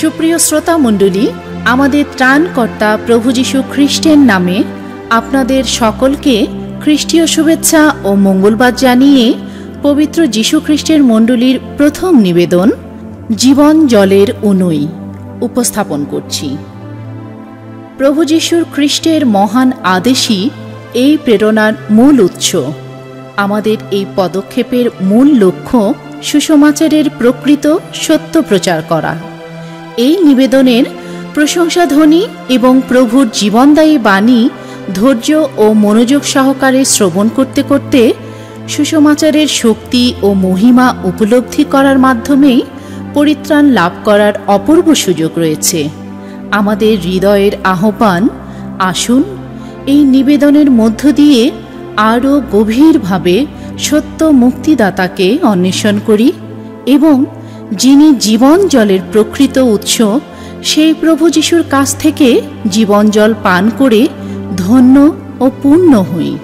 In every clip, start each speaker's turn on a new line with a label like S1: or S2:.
S1: সুপ্রিয় শ্রোতা মণ্ডলী, আমাদের ত্রাণকর্তা প্রভু যীশু খ্রিস্টের নামে আপনাদের সকলকে খ্রিস্টীয় শুভেচ্ছা ও মঙ্গলবাদ জানিয়ে পবিত্র যীশু খ্রিস্টের মণ্ডলীর প্রথম নিবেদন, জীবন জলের অনুই উপস্থাপন করছি। প্রভু যীশুর খ্রিস্টের মহান আদেশই এই প্রেরণার মূল উৎস। আমাদের এই পদক্ষেপের মূল লক্ষ্য সুসমাচারের প্রকৃত সত্য প্রচার করা। এই নিবেদনের প্রশংসাধ্বনি এবং প্রভুর জীবনদায়ী বাণী ধৈর্য ও মনোযোগ সহকারে শ্রবণ করতে করতে সুসমাচারের শক্তি ও মহিমা উপলব্ধি করার মাধ্যমেই পরিত্রাণ লাভ করার অপূর্ব সুযোগ রয়েছে। আমাদের হৃদয়ের আহ্বান, আসুন এই নিবেদনের মধ্য দিয়ে আরও গভীরভাবে সত্য মুক্তিদাতাকে অন্বেষণ করি এবং যিনি জীবন জলের প্রকৃত উৎস, সেই প্রভু যিশুর কাছ থেকে জীবন জল পান করে ধন্য ও পূর্ণ হই।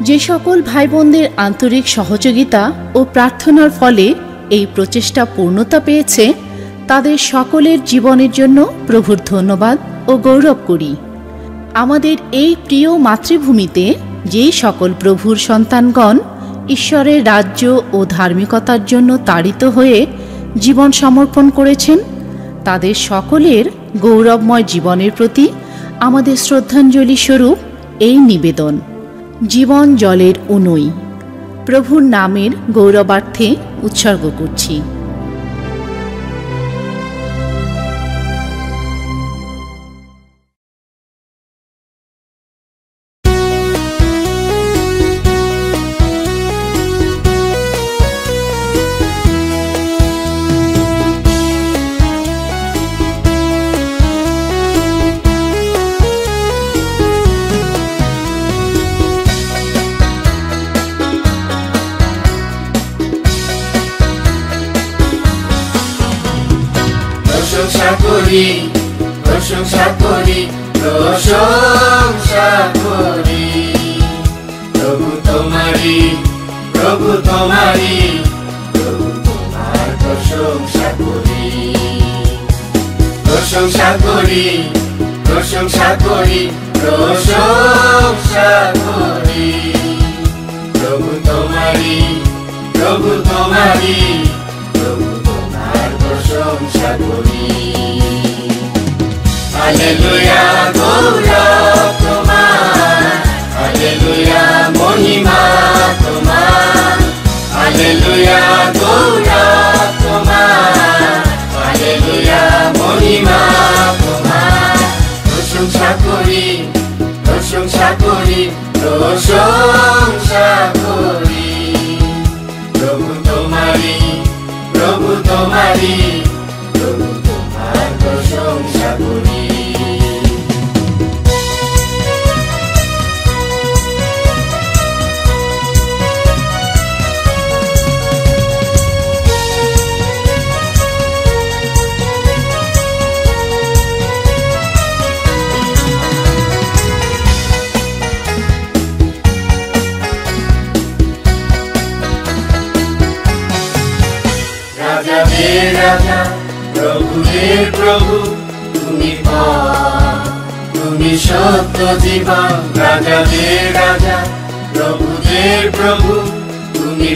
S1: যে সকল ভাই বোনদের আন্তরিক সহযোগিতা ও প্রার্থনার ফলে এই প্রচেষ্টা পূর্ণতা পেয়েছে, তাদের সকলের জীবনের জন্য প্রভুর ধন্যবাদ ও গৌরব করি। আমাদের এই প্রিয় মাতৃভূমিতে যেই সকল প্রভুর সন্তানগণ ঈশ্বরের রাজ্য ও ধার্মিকতার জন্য তাড়িত হয়ে জীবন সমর্পণ করেছেন। তাদের সকলের গৌরবময় জীবনের প্রতি আমাদের শ্রদ্ধাঞ্জলি স্বরূপ এই নিবেদন। জীবন জলের অনুই প্রভুর নামের গৌরবার্থে উৎসর্গ করছি।
S2: রাজা প্রভুদের প্রভু, তুমি তুমি সত্য জীবন রাজাদের রাজা প্রভুদের প্রভু, তুমি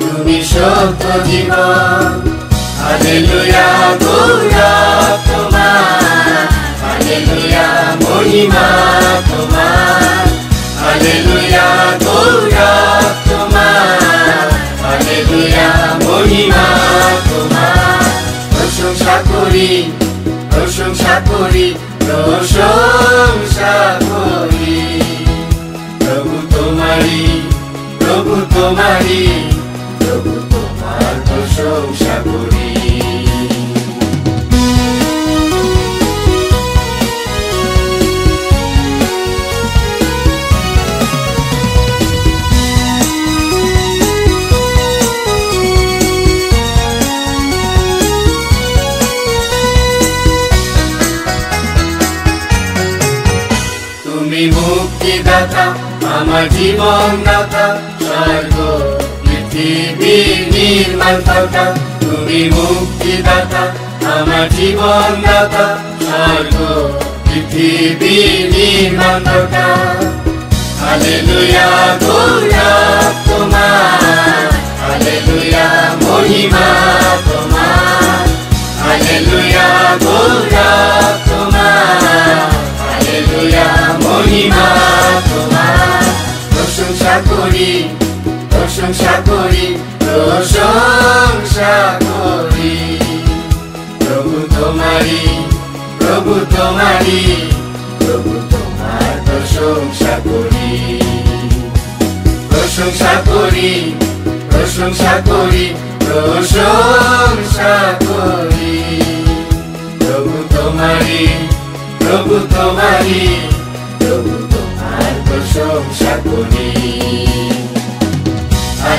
S2: তুমি সত্য জীবন। হালেলুয়া, গৌরব তোমার, হালেলুয়া, মহিমা তোমার। হালেলুয়া, গৌরব হালেলুয়া মহিমা তোমার। প্রশংসা করি প্রশংসা করি প্রশংসা করি। প্রভু তোমারি প্রভু তোমারি প্রভু তোমার প্রশংসা করি। 날 집어넣다 절구 비티비니 만탄다. 우리 묵지다다. 아마 집어넣다. 절구 비티비니 만탄다. 할렐루야 고야 또마 할렐루야 모니마 또마 할렐루야 고야 또마 할렐루야 모니마 또마 প্রশংসা করি প্রশংসা করি। প্রভু তোমারি প্রভু তোমারি প্রভু তোমার প্রশংসা করি। প্রশংসা করি প্রশংসা করি প্রশংসা করি। প্রভু তোমারি প্রভু তোমারি প্রভু তোমার প্রশংসা করি।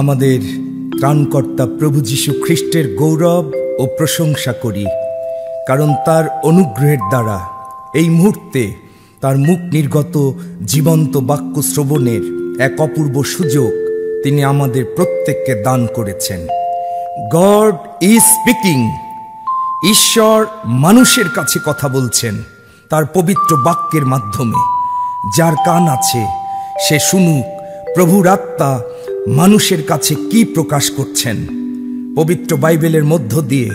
S3: আমাদের ত্রাণকর্তা প্রভু যীশু খ্রিস্টের গৌরব ও প্রশংসা করি, কারণ তার অনুগ্রহের দ্বারা এই মুহূর্তে তার মুখ নির্গত জীবন্ত বাক্য শ্রবণের এক অপূর্ব সুযোগ তিনি আমাদের প্রত্যেককে দান করেছেন। God is speaking. ঈশ্বর মানুষের কাছে কথা বলছেন তার পবিত্র বাক্যের মাধ্যমে। যার কান আছে, সে শুনুক, প্রভুর আত্মা মানুষের কাছে কি প্রকাশ করছেন? পবিত্র বাইবেলের মধ্য দিয়ে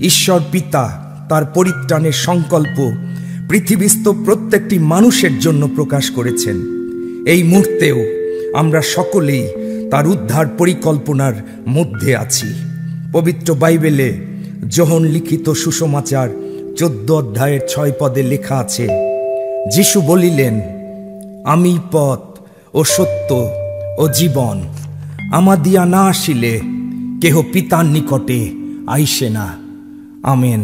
S3: ঈশ্বর পিতা তার পরিত্রাণের সংকল্প পৃথিবীস্থ প্রত্যেকটি মানুষের জন্য প্রকাশ করেছেন। এই মুহূর্তেও আমরা সকলেই তার উদ্ধার পরিকল্পনার মধ্যে আছি। পবিত্র বাইবেলে যোহন লিখিত সুসমাচার চোদ্দ অধ্যায়ের ছয় পদে লেখা আছে, যিশু বলিলেন, আমি পথ ও সত্য ও জীবন। আমাদিয়া না আসিলে কেহ পিতার নিকটে আইসে না। আমেন।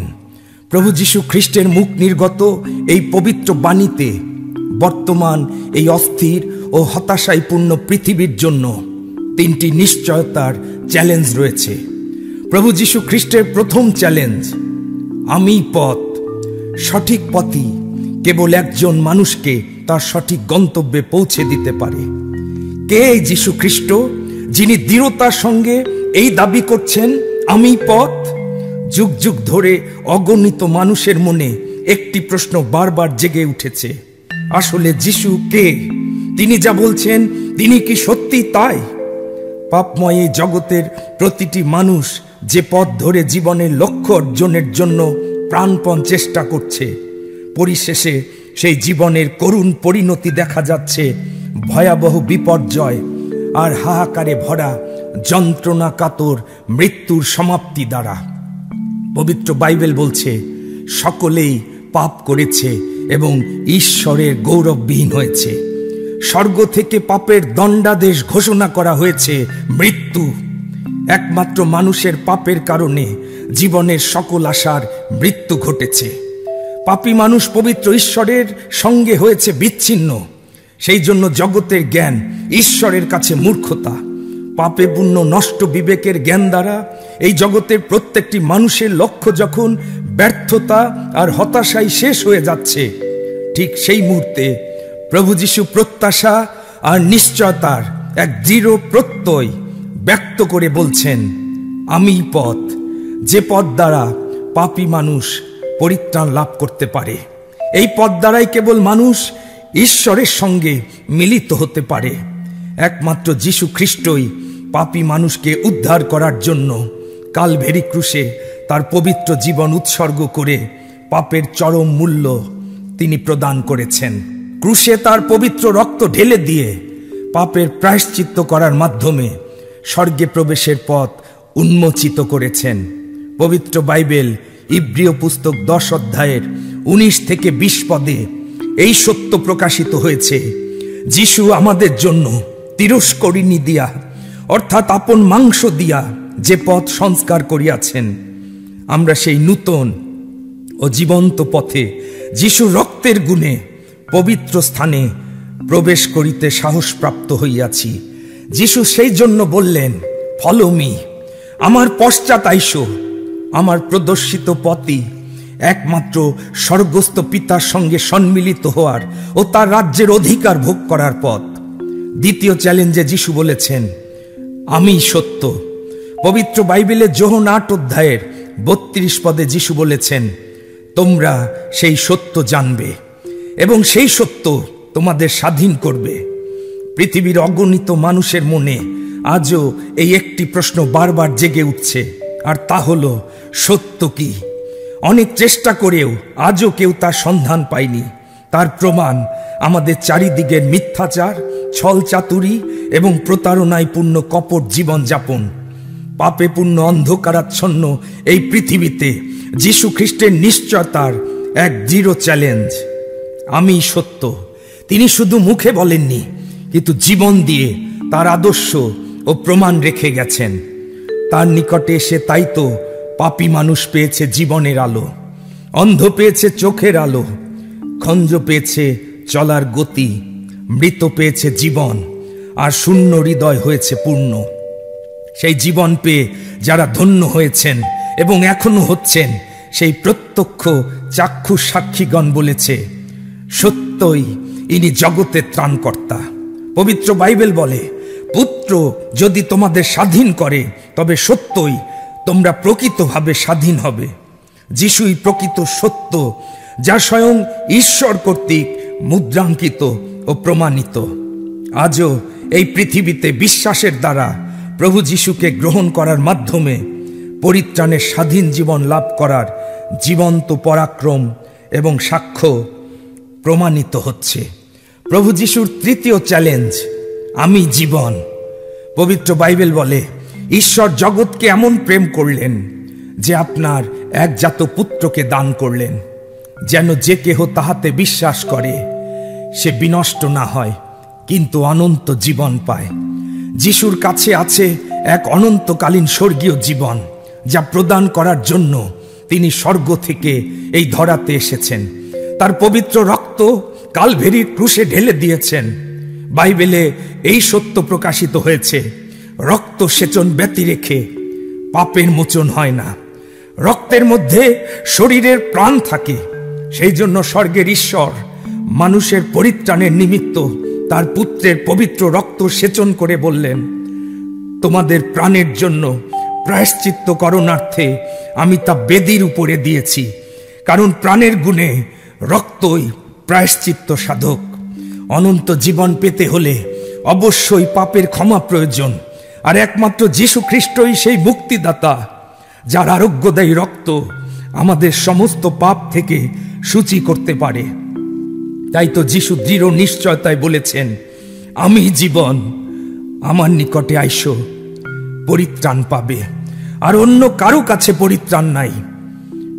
S3: প্রভু যীশু খ্রিস্টের মুখ নির্গত এই পবিত্র বাণীতে বর্তমান এই অস্থির ও হতাশায়পূর্ণ পৃথিবীর জন্য তিনটি নিশ্চয়তার চ্যালেঞ্জ রয়েছে। প্রভু যীশু খ্রিস্টের প্রথম চ্যালেঞ্জ, আমি পথ, সঠিক পথই কেবল একজন মানুষকে তার সঠিক গন্তব্যে পৌঁছে দিতে পারে। কে যীশু খ্রিস্ট? যিনি দৃঢ়তার সঙ্গে এই দাবি করছেন, আমি পথ। যুগ যুগ ধরে অগণিত মানুষের মনে একটি প্রশ্ন বারবার জেগে উঠেছে। আসলে যিশু কে? তিনি যা বলছেন, তিনি কি সত্যি তাই? পাপময় এই জগতের প্রতিটি মানুষ যে পথ ধরে জীবনের লক্ষ্য অর্জনের জন্য প্রাণপণ চেষ্টা করছে, পরিশেষে সেই জীবনের করুণ পরিণতি দেখা যাচ্ছে, ভয়াবহ বিপর্যয় আর হাহাকারে ভরা যন্ত্রণা কাতর মৃত্যুর সমাপ্তি দ্বারা। পবিত্র বাইবেল বলছে, সকলেই পাপ করেছে এবং ঈশ্বরের গৌরববিহীন হয়েছে। স্বর্গ থেকে পাপের দণ্ডাদেশ ঘোষণা করা হয়েছে, মৃত্যু। একমাত্র মানুষের পাপের কারণে জীবনের সকল আশার মৃত্যু ঘটেছে। পাপী মানুষ পবিত্র ঈশ্বরের সঙ্গে হয়েছে বিচ্ছিন্ন। সেই জন্য জগতের জ্ঞান ঈশ্বরের কাছে মূর্খতা। পাপে পূর্ণ নষ্ট বিবেকের জ্ঞান দ্বারা এই জগতের প্রত্যেকটি মানুষের লক্ষ্য যখন ব্যর্থতা আর হতাশায় শেষ হয়ে যাচ্ছে, ঠিক সেই মুহূর্তে প্রভু যিশু প্রত্যাশা আর নিশ্চয়তার এক দৃঢ় প্রত্যয় ব্যক্ত করে বলছেন, আমি পথ, যে পথ দ্বারা পাপী মানুষ পরিত্রাণ লাভ করতে পারে। এই পথ দ্বারাই কেবল মানুষ ঈশ্বরের সঙ্গে মিলিত হতে পারে। একমাত্র যীশু খ্রিস্টই পাপী মানুষকে উদ্ধার করার জন্য কালভেরি ক্রুশে তার পবিত্র জীবন উৎসর্গ করে পাপের চরম মূল্য তিনি প্রদান করেছেন। ক্রুশে তার পবিত্র রক্ত ঢেলে দিয়ে পাপের প্রায়শ্চিত্ত করার মাধ্যমে স্বর্গে প্রবেশের পথ উন্মোচিত করেছেন। পবিত্র বাইবেল ইব্রিয় পুস্তক দশ অধ্যায়ের উনিশ থেকে বিশ পদে এই সত্য প্রকাশিত হয়েছে। যিশু আমাদের জন্য তিরস্করিণী দিয়া, অর্থাৎ আপন মাংস দিয়া যে পথ সংস্কার করিয়াছেন। আমরা সেই নূতন ও জীবন্ত পথে যিশুর রক্তের গুণে পবিত্র স্থানে প্রবেশ করিতে সাহস প্রাপ্ত হইয়াছি। যিশু সেই জন্য বললেন ফলমি আমার পশ্চাৎ আইসো আমার প্রদর্শিত পথই একমাত্র স্বর্গস্থ পিতার সঙ্গে সম্মিলিত হওয়ার ও তার রাজ্যের অধিকার ভোগ করার পথ। দ্বিতীয় চ্যালেঞ্জে যিশু বলেছেন, আমি সত্য। পবিত্র বাইবেলের যোহন আট অধ্যায়ের বত্রিশ পদে যিশু বলেছেন, তোমরা সেই সত্য জানবে এবং সেই সত্য তোমাদের স্বাধীন করবে। পৃথিবীর অগণিত মানুষের মনে আজও এই একটি প্রশ্ন বারবার জেগে উঠছে, আর তা হলো, সত্য কি? অনেক চেষ্টা করেও আজও কেউ তার সন্ধান পায়নি। তার প্রমাণ আমাদের চারিদিকের মিথ্যাচার, ছল চাতুরি এবং প্রতারণায় পূর্ণ কপট জীবনযাপন। পাপে পূর্ণ অন্ধকারাচ্ছন্ন এই পৃথিবীতে যীশু খ্রিস্টের নিশ্চয়তার এক দৃঢ় চ্যালেঞ্জ। আমি সত্য, তিনি শুধু মুখে বলেননি, কিন্তু জীবন দিয়ে তার আদর্শ ও প্রমাণ রেখে গেছেন। তার নিকটে এসে তাই তো পাপী মানুষ পেয়েছে জীবনের আলো, অন্ধ পেয়েছে চোখের আলো, খঞ্জ পেয়েছে চলার গতি, মৃত পেয়েছে জীবন, আর শূন্য হৃদয় হয়েছে পূর্ণ। সেই জীবন পেয়ে যারা ধন্য হয়েছেন এবং এখনও হচ্ছেন, সেই প্রত্যক্ষ চাক্ষুষ সাক্ষীগণ বলেছে, সত্যই ইনি জগতের ত্রাণকর্তা। পবিত্র বাইবেল বলে, পুত্র যদি তোমাদের স্বাধীন করে, তবে সত্যই তোমরা প্রকৃতভাবে স্বাধীন হবে। যিশুই প্রকৃত সত্য, যা স্বয়ং ঈশ্বর কর্তৃক মুদ্রাঙ্কিত ও প্রমাণিত। আজও এই পৃথিবীতে বিশ্বাসের দ্বারা প্রভু যিশুকে গ্রহণ করার মাধ্যমে পরিত্রাণের স্বাধীন জীবন লাভ করার জীবন্ত পরাক্রম এবং সাক্ষ্য প্রমাণিত হচ্ছে। প্রভু যিশুর তৃতীয় চ্যালেঞ্জ, আমি জীবন। পবিত্র বাইবেল বলে ঈশ্বর জগৎকে এমন প্রেম করলেন যে আপনার একজাত পুত্রকে দান করলেন। যেন যে কেহ তাহাতে বিশ্বাস করে, সে বিনষ্ট না হয়, কিন্তু অনন্ত জীবন পায়। যিশুর কাছে আছে এক অনন্তকালীন স্বর্গীয় জীবন, যা প্রদান করার জন্য তিনি স্বর্গ থেকে এই ধরাতে এসেছেন। তার পবিত্র রক্ত কালভেরির ক্রুশে ঢেলে দিয়েছেন। বাইবেলে এই সত্য প্রকাশিত হয়েছে রক্ত সেচন ব্যতি রেখে পাপের মোচন হয় না। রক্তের মধ্যে শরীরের প্রাণ থাকে। সেই জন্য স্বর্গের ঈশ্বর মানুষের পরিত্রাণের নিমিত্ত তার পুত্রের পবিত্র রক্ত সেচন করে বললেন, তোমাদের প্রাণের জন্য প্রায়শ্চিত্ত করণার্থে আমি তা বেদির উপরে দিয়েছি, কারণ প্রাণের গুণে রক্তই প্রায়শ্চিত্ত সাধক। অনন্ত জীবন পেতে হলে অবশ্যই পাপের ক্ষমা প্রয়োজন। আর একমাত্র যীশু খ্রিস্টই সেই মুক্তিদাতা, যার আরোগ্যদায়ী রক্ত আমাদের সমস্ত পাপ থেকে সূচি করতে পারে। তাই তো যিশু দৃঢ় নিশ্চয়তায় বলেছেন, আমি জীবন আমার নিকটে আইসো, পরিত্রাণ পাবে। আর অন্য কারও কাছে পরিত্রাণ নাই।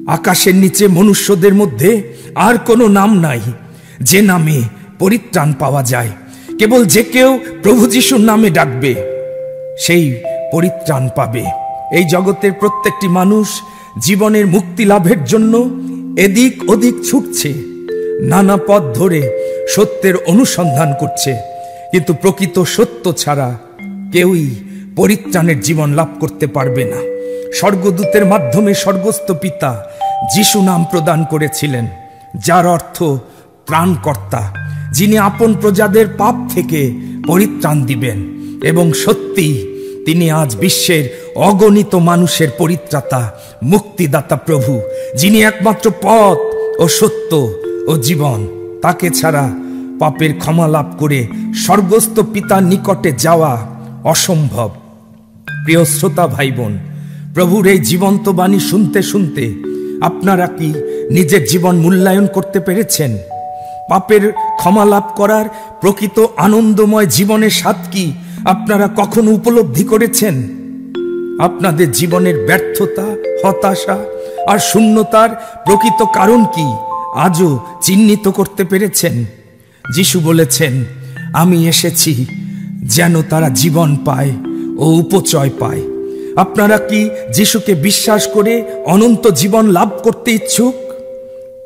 S3: আকাশের নিচে মনুষ্যদের মধ্যে আর কোনো নাম নাই, যে নামে পরিত্রাণ পাওয়া যায়। কেবল যে কেউ প্রভু যিশুর নামে ডাকবে। সেই পরিত্রাণ পাবে। এই জগতের প্রত্যেকটি মানুষ জীবনের মুক্তি লাভের জন্য এদিক ওদিক ছুটছে, নানা পথ ধরে সত্যের অনুসন্ধান করছে। কিন্তু প্রকৃত সত্য ছাড়া কেউই পরিত্রাণের জীবন লাভ করতে পারবে না। স্বর্গদূতের মাধ্যমে স্বর্গস্থ পিতা যিশু নাম প্রদান করেছিলেন, যার অর্থ ত্রাণকর্তা যিনি আপন প্রজাদের পাপ থেকে পরিত্রাণ দিবেন। এবং সত্যি তিনি আজ বিশ্বের অগণিত মানুষের পরিত্রাতা, মুক্তিদাতা প্রভু, যিনি একমাত্র পথ ও সত্য ও জীবন। তাকে ছাড়া পাপের ক্ষমা লাভ করে স্বর্গস্থ পিতার নিকটে যাওয়া অসম্ভব। প্রিয় শ্রোতা ভাই বোন প্রভুর এই জীবন্ত বাণী শুনতে শুনতে আপনারা কি নিজের জীবন মূল্যায়ন করতে পেরেছেন? পাপের ক্ষমা লাভ করার প্রকৃত আনন্দময় জীবনের স্বাদ কি আপনারা কখনো উপলব্ধি করেছেন? আপনাদের জীবনের ব্যর্থতা, হতাশা আর শূন্যতার প্রকৃত কারণ কি আজও চিহ্নিত করতে পেরেছেন? যিশু বলেছেন, আমি এসেছি যেন তারা জীবন পায় ও উপচয় পায়। আপনারা কি যিশুকে বিশ্বাস করে অনন্ত জীবন লাভ করতে ইচ্ছুক?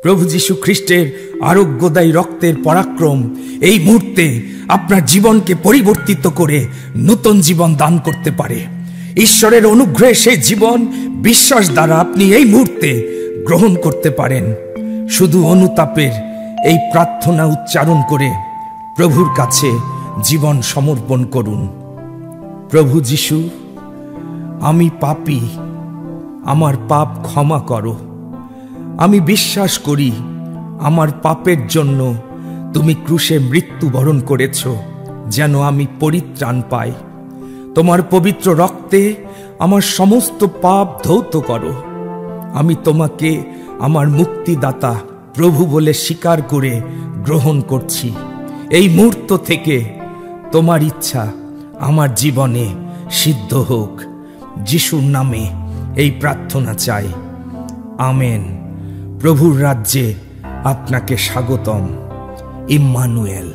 S3: প্রভু যীশু খ্রিস্টের আরোগ্যদায়ী রক্তের পরাক্রম এই মুহূর্তে আপনার জীবনকে পরিবর্তিত করে নতুন জীবন দান করতে পারে। ঈশ্বরের অনুগ্রহে সেই জীবন বিশ্বাস দ্বারা আপনি এই মুহূর্তে গ্রহণ করতে পারেন। শুধু অনুতাপের এই প্রার্থনা উচ্চারণ করে প্রভুর কাছে জীবন সমর্পণ করুন। প্রভু যিশু, আমি পাপী, আমার পাপ ক্ষমা করো। আমি বিশ্বাস করি, আমার পাপের জন্য তুমি ক্রুশে মৃত্যুবরণ করেছ, যেন আমি পরিত্রাণ পাই। তোমার পবিত্র রক্তে আমার সমস্ত পাপ ধৌত করো। আমি তোমাকে আমার মুক্তিদাতা, প্রভু বলে স্বীকার করে গ্রহণ করছি। এই মুহূর্ত থেকে তোমার ইচ্ছা আমার জীবনে সিদ্ধ হোক। যিশুর নামে এই প্রার্থনা চাই। আমেন। প্রভুর রাজ্যে আপনাকে স্বাগতম। ইম্মানুয়েল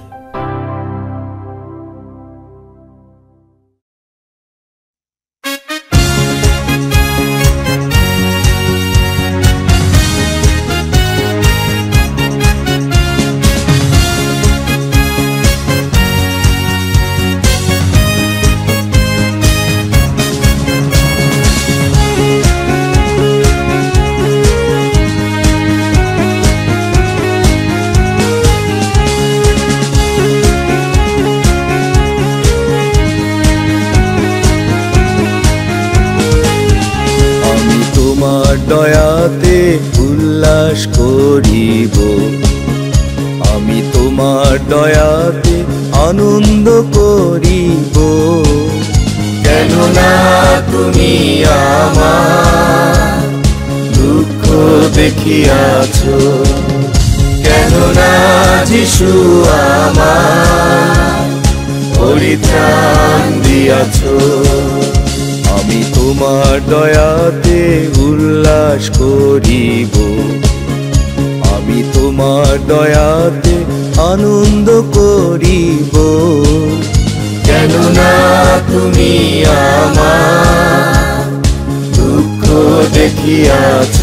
S2: দেখিয়াছ কেননা যিশু আমার পরিত্রাণ দিয়াছ।
S4: আমি তোমার দয়াতে উল্লাস করিব। আমি তোমার দয়াতে আনন্দ করিব।
S2: কেননা তুমি আমার দুঃখ দেখিয়াছ।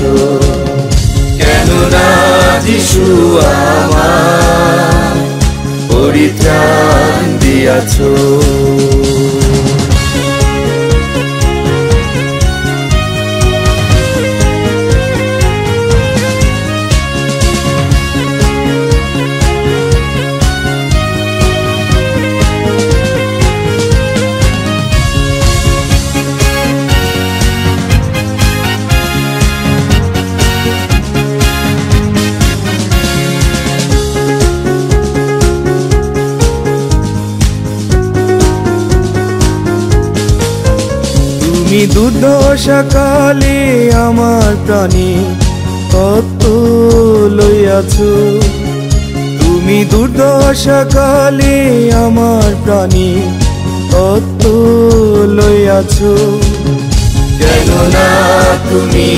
S2: কেননা যিশু আমার পরিত্রাণ দিয়াছ।
S4: তুমি দুর্দশা কালে আমার প্রাণী কত লইয়াছ। তুমি দুর্দশা কালে আমার প্রাণী কত লইয়াছ।
S2: কেননা তুমি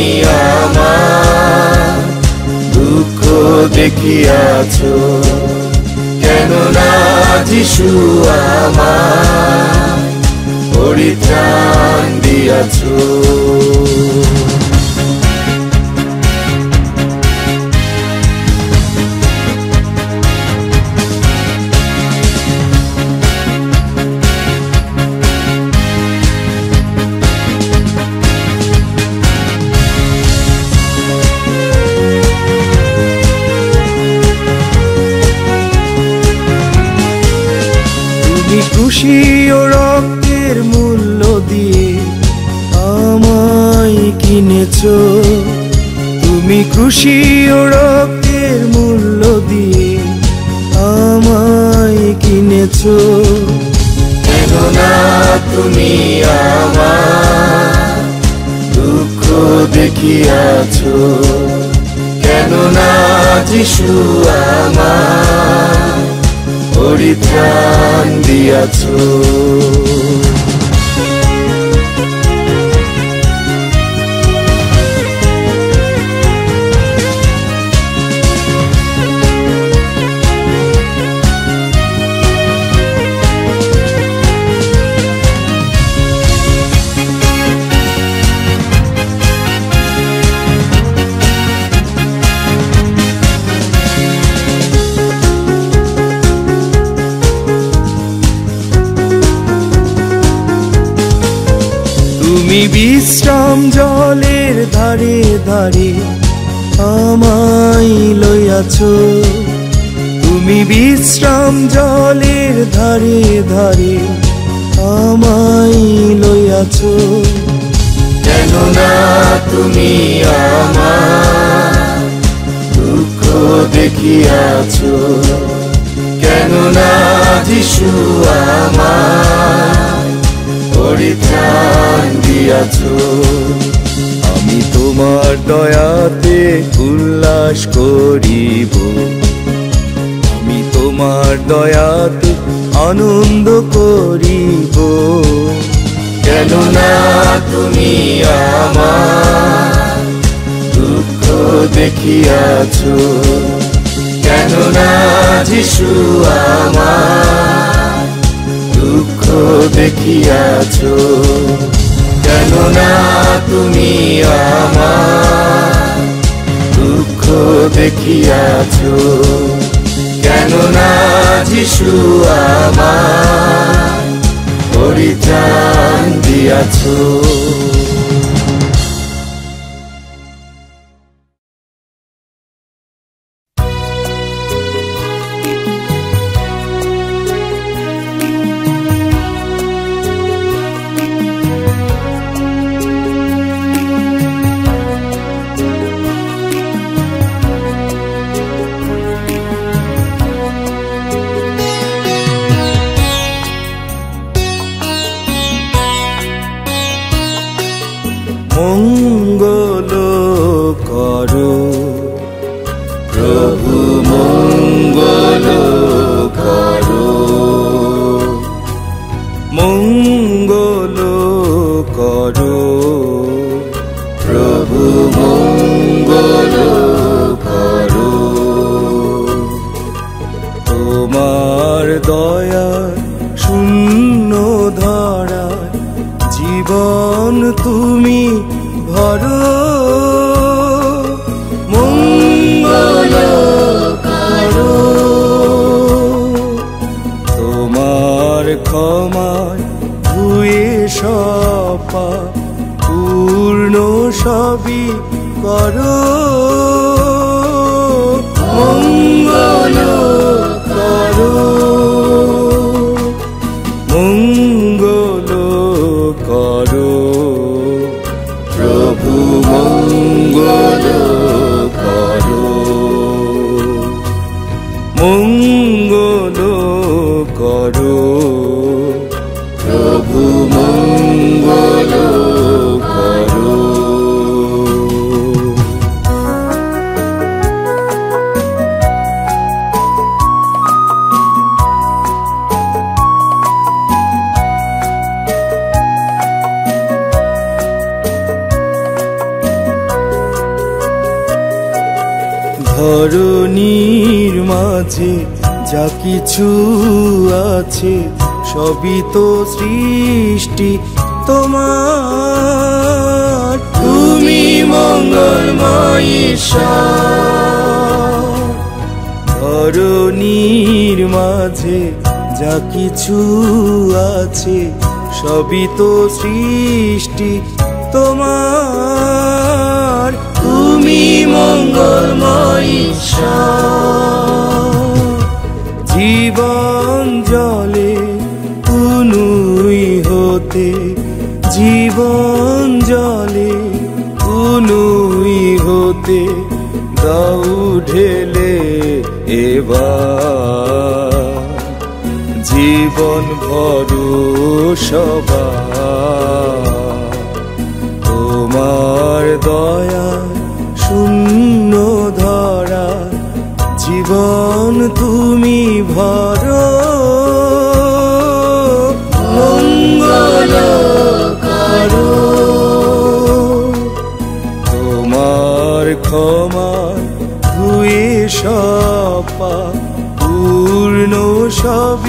S2: আমার দুঃখ দেখিয়াছ। কেননা যিশু আমার পরিত্রাণ দিয়াছ।
S4: খুশি আমায় তুমি খুশি ও রক্তের মূল্য দিয়ে আমায় কিনেছ।
S2: কেননা তুমি আমার দুঃখ দেখিয়াছ। কেননা যিশু আমার পরিত্রাণ দিয়াছ।
S4: বিশ্রাম জলের ধারে ধারে আমায় লইয়াছ। তুমি বিশ্রাম জলের ধারে ধারে আমায় লইয়াছ।
S2: কেননা তুমি আমার দুঃখ দেখিয়াছ। কেননা যিশু আমার পরিত্রাণ দিয়াছ।
S4: আমি তোমার দয়াতে উল্লাস করিব। আমি তোমার দয়াতে আনন্দ করিব।
S2: কেননা তুমি আমার দুঃখ দেখিয়াছ। কেননা যিশু আমার দেখিয়াছ কেননা তুমি আমার দুঃখ দেখিয়াছ কেননা যিশু আমার পরিত্রাণ দিয়াছ।
S4: মঙ্গল করো মঙ্গলময় ধরণীর মাঝে যা কিছু আছে, সবই তো সৃষ্টি তোমার। তুমি মঙ্গলময় জীবন জলে কুনুই হতে, জীবন জলে জীবন ভরো তোমার দয়া শূন্য ধরা, জীবন তুমি ভরো। মঙ্গল করো। তোমার ক্ষমার ধুয়ে সপা, পূর্ণ সবই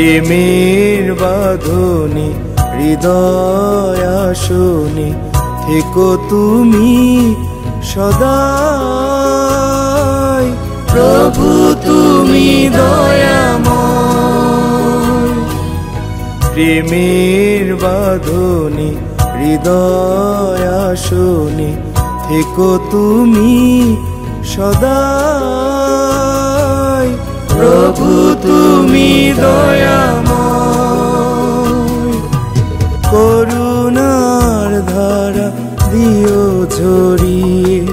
S4: প্রেমের বাঁধনি, হৃদয় আসনি, থেকো তুমি সদাই। প্রভু, তুমি দয়াম প্রেমের বাঁধনি, হৃদয় আসনি, থেকো তুমি সদাই। প্রভু, তুমি দয়াময়। করুণার ধারা দিও ঝরিয়ে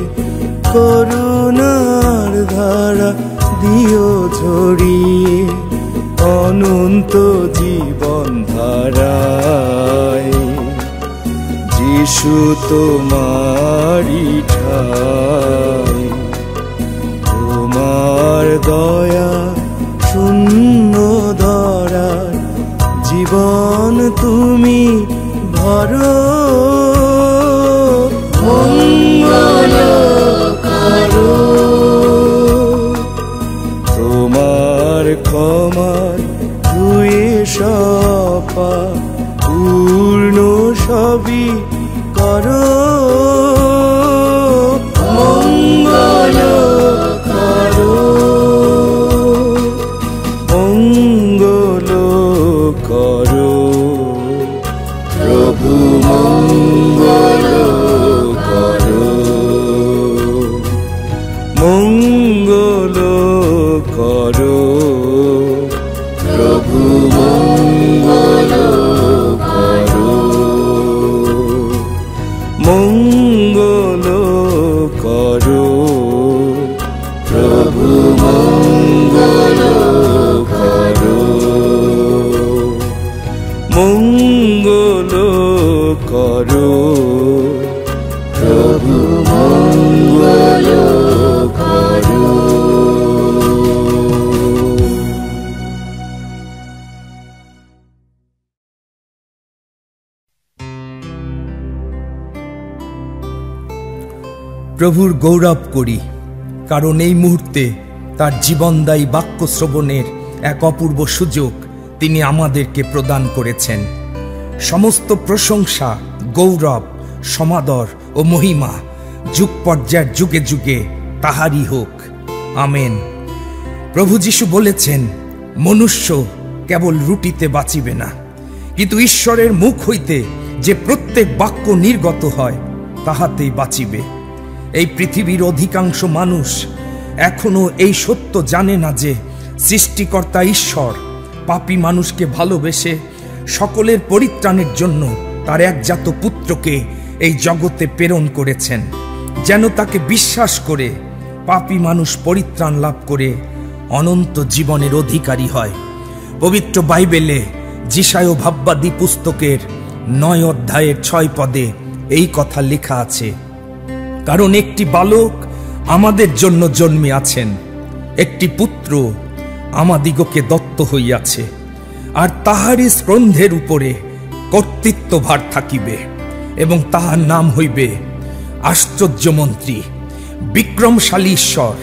S4: করুণার ধারা দিও ঝরিয়ে অনন্ত জীবন ধারায়। যিশু তোমারি ঠাই। তোমার দয়া জীবন তুমি ভরো। মঙ্গল করো। তোমার ক্ষমার ধুয়ে সপা পূর্ণ সবই করো। মঙ্গল করো। মঙ্গল
S3: গৌরব করি, কারণ এই মুহূর্তে তার জীবনদায়ী বাক্য শ্রবণের এক অপূর্ব সুযোগ তিনি আমাদেরকে প্রদান করেছেন। সমস্ত প্রশংসা, গৌরব, সমাদর ও মহিমা যুগ পর্যায়ের যুগে যুগে তাহারই হোক। আমেন। প্রভু যিশু বলেছেন, মনুষ্য কেবল রুটিতে বাঁচিবে না, কিন্তু ঈশ্বরের মুখ হইতে যে প্রত্যেক বাক্য নির্গত হয়, তাহাতেই বাঁচিবে। এই পৃথিবীর অধিকাংশ মানুষ এখনও এই সত্য জানে না যে সৃষ্টিকর্তা ঈশ্বর পাপী মানুষকে ভালোবেসে সকলের পরিত্রাণের জন্য তার একজাত পুত্রকে এই জগতে প্রেরণ করেছেন। যেন তাকে বিশ্বাস করে পাপী মানুষ পরিত্রাণ লাভ করে অনন্ত জীবনের অধিকারী হয়। পবিত্র বাইবেলে যিশায় ভাববাদী পুস্তকের নয় অধ্যায়ের ছয় পদে এই কথা লেখা আছে। কারণ একটি বালক আমাদের জন্য জন্মিয়াছেন, একটি পুত্র আমাদিগকে দত্ত হইয়াছে, আর তাহারই স্কন্ধের উপরে কর্তৃত্বভার থাকিবে এবং তাহার নাম হইবে আশ্চর্যমন্ত্রী, বিক্রমশালী ঈশ্বর,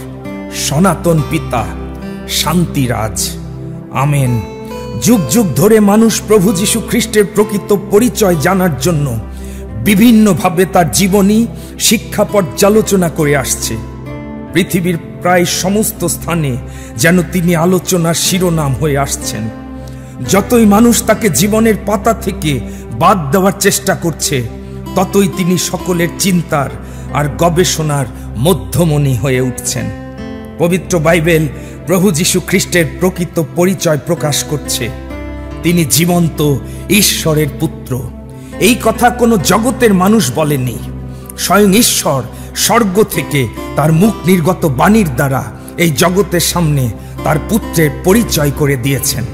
S3: সনাতন পিতা, শান্তিরাজ। আমেন। যুগ যুগ ধরে মানুষ প্রভু যীশু খ্রিস্টের প্রকৃত পরিচয় জানার জন্য বিভিন্নভাবে তার জীবনী শিক্ষা পর্যালোচনা করে আসছে। পৃথিবীর প্রায় সমস্ত স্থানে যেন তিনি আলোচনার শিরোনাম হয়ে আসছেন। যতই মানুষ তাকে জীবনের পাতা থেকে বাদ দেওয়ার চেষ্টা করছে, ততই তিনি সকলের চিন্তার আর গবেষণার মধ্যমণি হয়ে উঠছেন। পবিত্র বাইবেল প্রভু যীশু খ্রিস্টের প্রকৃত পরিচয় প্রকাশ করছে। তিনি জীবন্ত ঈশ্বরের পুত্র। এই কথা কোনো জগতের মানুষ বলেনি। স্বয়ং ঈশ্বর স্বর্গ থেকে তার মুখ নির্গত বাণীর দ্বারা এই জগতের সামনে তার পুত্রের পরিচয় করে দিয়েছেন।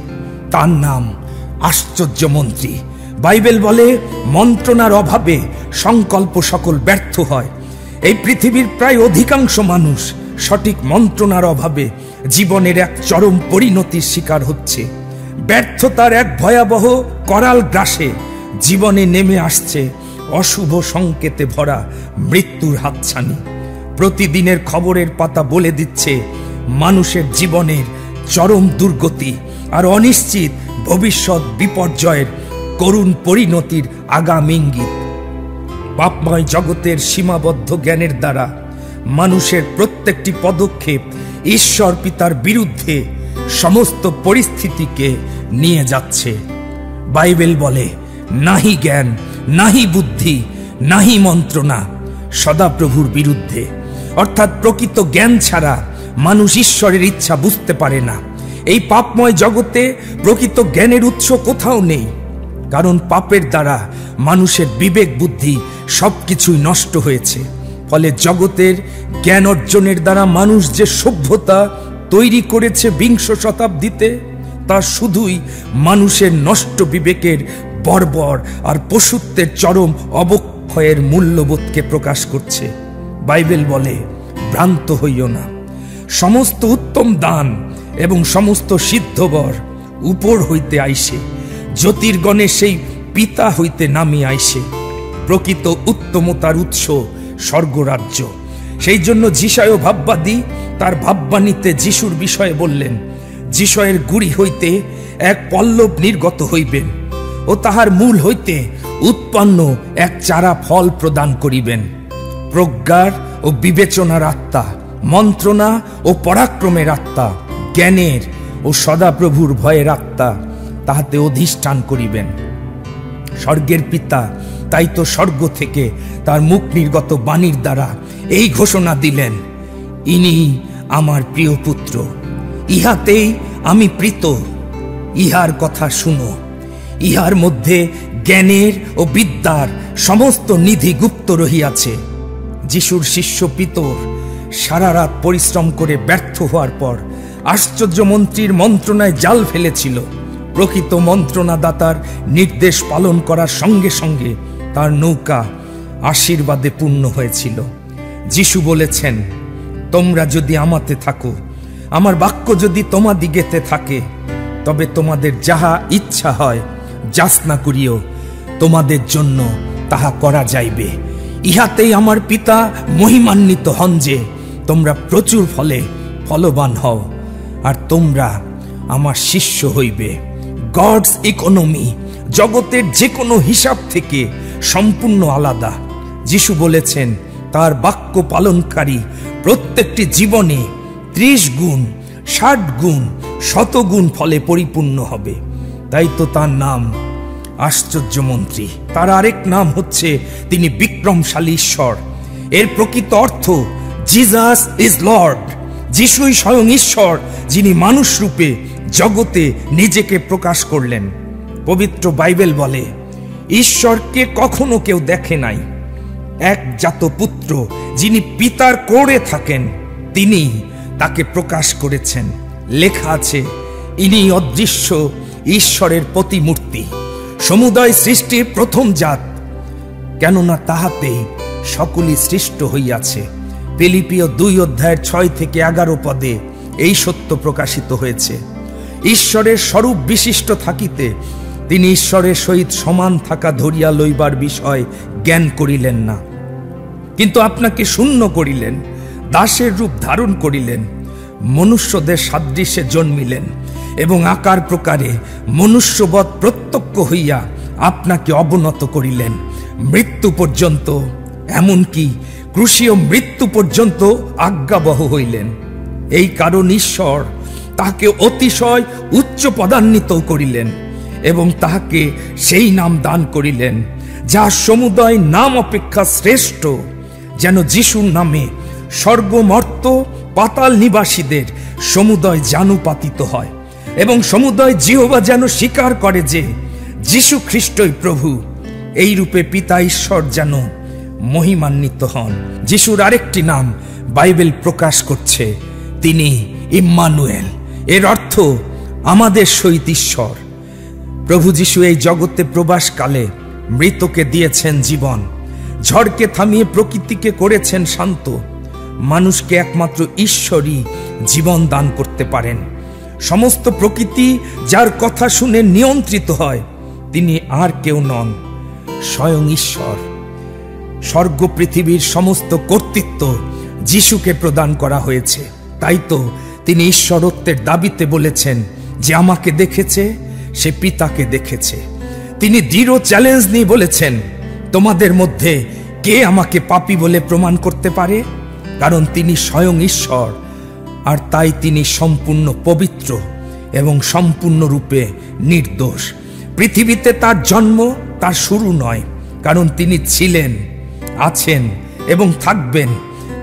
S3: তার নাম আশ্চর্যমন্ত্রী। বাইবেল বলে, মন্ত্রণার অভাবে সংকল্প সকল ব্যর্থ হয়। এই পৃথিবীর প্রায় অধিকাংশ মানুষ সঠিক মন্ত্রণার অভাবে জীবনের এক চরম পরিণতির শিকার হচ্ছে। ব্যর্থতার এক ভয়াবহ করাল গ্রাসে জীবনে নেমে আসছে অশুভ সংকেতে ভরা মৃত্যুর হাতছানি। প্রতিদিনের খবরের পাতা বলে দিচ্ছে মানুষের জীবনের চরম দুর্গতি আর অনিশ্চিত ভবিষ্যৎ বিপর্যয়ের করুণ পরিণতির আগাম ইঙ্গিত। পাপময় জগতের সীমাবদ্ধ জ্ঞানের দ্বারা মানুষের প্রত্যেকটি পদক্ষেপ ঈশ্বর পিতার বিরুদ্ধে সমস্ত পরিস্থিতিকে নিয়ে যাচ্ছে। বাইবেল বলে, নাহি জ্ঞান নাহি বুদ্ধি, নাহি মন্ত্রণা সদাপ্রভুর বিরুদ্ধে। অর্থাৎ প্রকৃত জ্ঞান ছাড়া মানুষ ঈশ্বরের ইচ্ছা বুঝতে পারে না। এই পাপময় জগতে প্রকৃত জ্ঞানের উৎস কোথাও নেই। কারণ পাপের দ্বারা মানুষের বিবেক বুদ্ধি সবকিছুই নষ্ট হয়েছে। ফলে জগতের জ্ঞান অর্জনের দ্বারা মানুষ যে সভ্যতা তৈরি করেছে বিংশ শতাব্দীতে, তা শুধুই মানুষের নষ্ট বিবেকের বর্বর আর পশুত্বের চরম অবক্ষয়ের মূল্যবোধকে প্রকাশ করছে। বাইবেল বলে, ভ্রান্ত হইও না। সমস্ত উত্তম দান এবং সমস্ত সিদ্ধবর উপর হইতে আইসে, জ্যোতির্গণে সেই পিতা হইতে নামি আইসে। প্রকৃত উত্তমতার উৎস স্বর্গরাজ্য। সেই জন্য যিশায় ভাববাদী তার ভাববাণীতে যিশুর বিষয়ে বললেন, যিশয়ের গুড়ি হইতে এক পল্লব নির্গত হইবেন। ও তাহার মূল হইতে উৎপন্ন এক চারা ফল প্রদান করিবেন। প্রজ্ঞার ও বিবেচনার আত্মা, মন্ত্রণা ও পরাক্রমের আত্মা, জ্ঞানের ও সদাপ্রভুর ভয়ের আত্মা তাহাতে অধিষ্ঠান করিবেন। স্বর্গের পিতা তাই তো স্বর্গ থেকে তার মুখ নির্গত বাণীর দ্বারা এই ঘোষণা দিলেন, ইনি আমার প্রিয় পুত্র, ইহাতেই আমি প্রীত, ইহার কথা শুনো। ইহার মধ্যে জ্ঞানের ও বিদ্যার সমস্ত নিধি গুপ্ত রহিয়াছে। যিশুর শিষ্য পিতর সারা রাত পরিশ্রম করে ব্যর্থ হওয়ার পর আশ্চর্য মন্ত্রীর মন্ত্রণায় জাল ফেলেছিল। প্রকৃত মন্ত্রণাদাতার নির্দেশ পালন করার সঙ্গে সঙ্গে তার নৌকা আশীর্বাদে পূর্ণ হয়েছিল। যিশু বলেছেন, তোমরা যদি আমাতে থাকো, আমার বাক্য যদি তোমা দিগেতে থাকে, তবে তোমাদের যাহা ইচ্ছা হয় যাচনা করিও, তোমাদের জন্য তাহা করা যাইবে। ইহাতেই আমার পিতা মহিমান্বিত হন যে, তোমরা প্রচুর ফলে ফলবান হও, আর তোমরা আমার শিষ্য হইবে। গডস ইকোনমি জগতের যে কোনো হিসাব থেকে সম্পূর্ণ আলাদা। যিশু বলেছেন, তার বাক্য পালনকারী প্রত্যেকটি জীবনে ত্রিশ গুণ, ষাট গুণ শতগুণ ফলে পরিপূর্ণ হবে। তো তার নাম। আশ্চর্য মন্ত্রী তার আরেক নাম হচ্ছে তিনি বিক্রমশালী ঈশ্বর। এর প্রকৃত অর্থ, জিজাস ইজ লর্ড যিশুই স্বয়ং ঈশ্বর, যিনি মানুষ রূপে জগতে নিজেকে প্রকাশ করলেন। পবিত্র বাইবেল বলে, ঈশ্বরকে কখনো কেউ দেখে নাই। একজাত পুত্র যিনি পিতার কোড়ে থাকেন তিনি তাকে প্রকাশ করেছেন। লেখা আছে, ইনি অদৃশ্য ঈশ্বরের প্রতিমূর্তি। সমুদয় সৃষ্টির প্রথম জাত। কেননা তাহাতেই সকলই সৃষ্ট হইয়াছে। ফিলিপিও দুই অধ্যায়ের ছয় থেকে এগারো পদে এই সত্য প্রকাশিত হয়েছে। ঈশ্বরের স্বরূপ বিশিষ্ট থাকিতে তিনি ঈশ্বরের সহিত সমান থাকা ধরিয়া লইবার বিষয় জ্ঞান করিলেন না। কিন্তু আপনাকে শূন্য করিলেন, দাসের রূপ ধারণ করিলেন, মনুষ্যদের সাদৃশ্যে জন্মিলেন। এবং আকার প্রকারে মনুষ্যবৎ প্রত্যক্ষ হইয়া আপনাকে অবনত করিলেন। মৃত্যু পর্যন্ত, এমনকি ক্রুশীয় মৃত্যু পর্যন্ত আজ্ঞাবহ হইলেন। এই কারণ ঈশ্বর তাহাকে অতিশয় উচ্চ পদান্বিত করিলেন এবং তাহাকে সেই নাম দান করিলেন যা সমুদয় নাম অপেক্ষা শ্রেষ্ঠ, যেন যিশুর নামে স্বর্গমর্ত পাতাল নিবাসীদের সমুদয় জানুপাতিত হয়। এবং সমুদয় জিহবা যেন স্বীকার করে যে যীশু খ্রিস্টই প্রভু, এই রূপে পিতা ঈশ্বর যেন মহিমান্বিত হন। যিশুর আরেকটি নাম বাইবেল প্রকাশ করছে, তিনি ইম্মানুয়েল। এর অর্থ, আমাদের সহিত ঈশ্বর। প্রভু যিশু এই জগতে প্রবাসকালে মৃতকে দিয়েছেন জীবন। ঝড়কে থামিয়ে প্রকৃতিকে করেছেন শান্ত। মানুষকে একমাত্র ঈশ্বরই জীবন দান করতে পারেন। সমস্ত প্রকৃতি যার কথা শুনে নিয়ন্ত্রিত হয়, তিনি আর কেউ নন, স্বয়ং ঈশ্বর। স্বর্গ পৃথিবীর সমস্ত কর্তৃত্ব যিশুকে প্রদান করা হয়েছে। তাই তো তিনি ঈশ্বরত্বের দাবিতে বলেছেন যে আমাকে দেখেছে, সে পিতাকে দেখেছে। তিনি দৃঢ় চ্যালেঞ্জ নিয়ে বলেছেন, তোমাদের মধ্যে কে আমাকে পাপী বলে প্রমাণ করতে পারে? কারণ তিনি স্বয়ং ঈশ্বর। আর তাই তিনি সম্পূর্ণ পবিত্র এবং সম্পূর্ণরূপে নির্দোষ। পৃথিবীতে তার জন্ম, তার শুরু নয়, কারণ তিনি ছিলেন, আছেন এবং থাকবেন।